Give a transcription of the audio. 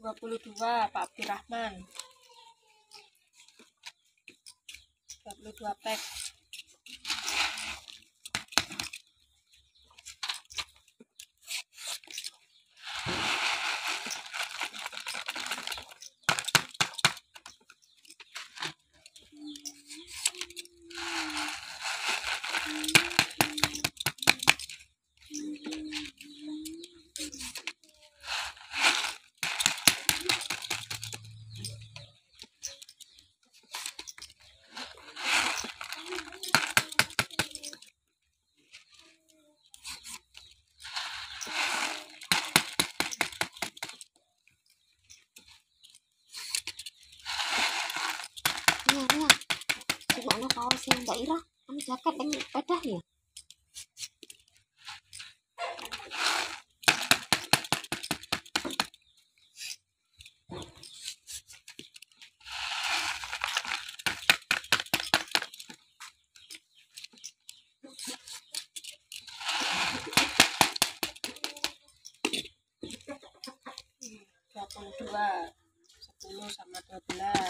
22 Pak Abdurrahman. 22 pack Coba anak kaos yang Mbak Ira. Anu jaket yang pedah ya. dua sepuluh sama dua belas